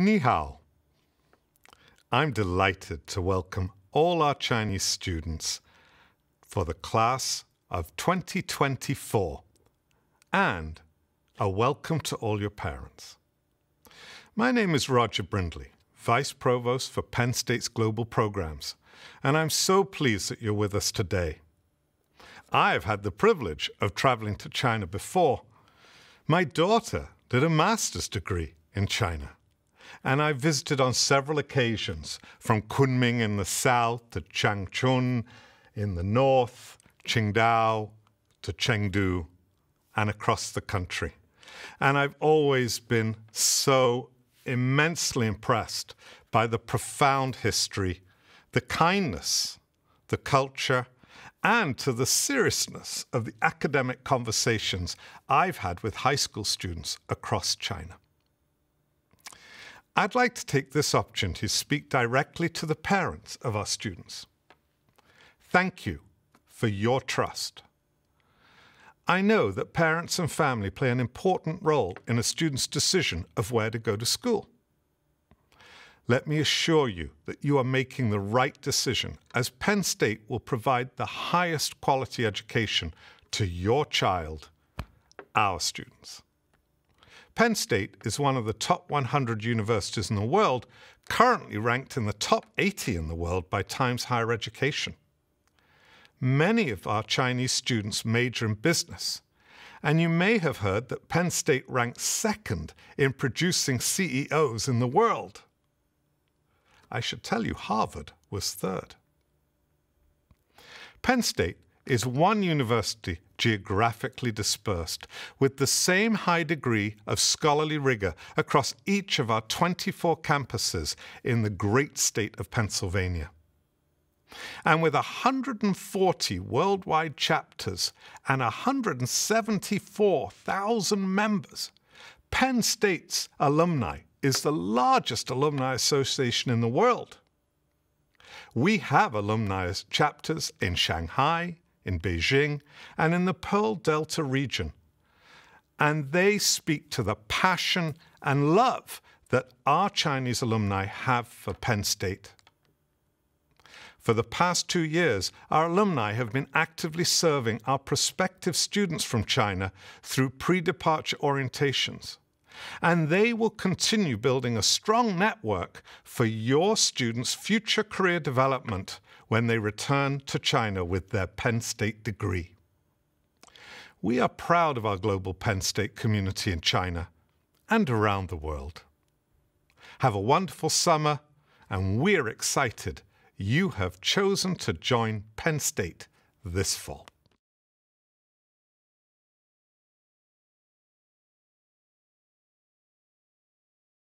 Ni hao. I'm delighted to welcome all our Chinese students for the class of 2024 and a welcome to all your parents. My name is Roger Brindley, Vice Provost for Penn State's Global Programs, and I'm so pleased that you're with us today. I've had the privilege of traveling to China before. My daughter did a master's degree in China, and I visited on several occasions from Kunming in the south to Changchun in the north, Qingdao to Chengdu, and across the country. And I've always been so immensely impressed by the profound history, the kindness, the culture, and to the seriousness of the academic conversations I've had with high school students across China. I'd like to take this opportunity to speak directly to the parents of our students. Thank you for your trust. I know that parents and family play an important role in a student's decision of where to go to school. Let me assure you that you are making the right decision, as Penn State will provide the highest quality education to your child, our students. Penn State is one of the top 100 universities in the world, currently ranked in the top 80 in the world by Times Higher Education. Many of our Chinese students major in business, and you may have heard that Penn State ranks second in producing CEOs in the world. I should tell you, Harvard was third. Penn State is one university geographically dispersed, with the same high degree of scholarly rigor across each of our 24 campuses in the great state of Pennsylvania. And with 140 worldwide chapters and 174,000 members, Penn State's alumni is the largest alumni association in the world. We have alumni chapters in Shanghai, in Beijing, and in the Pearl Delta region. And they speak to the passion and love that our Chinese alumni have for Penn State. For the past two years, our alumni have been actively serving our prospective students from China through pre-departure orientations and they will continue building a strong network for your students' future career development when they return to China with their Penn State degree. We are proud of our global Penn State community in China and around the world. Have a wonderful summer, and we're excited you have chosen to join Penn State this fall.